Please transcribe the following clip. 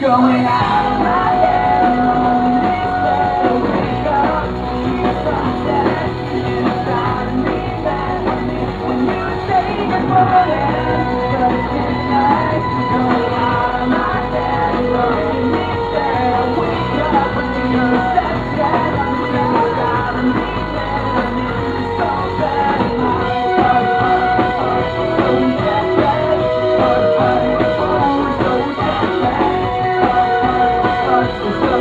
going out. It's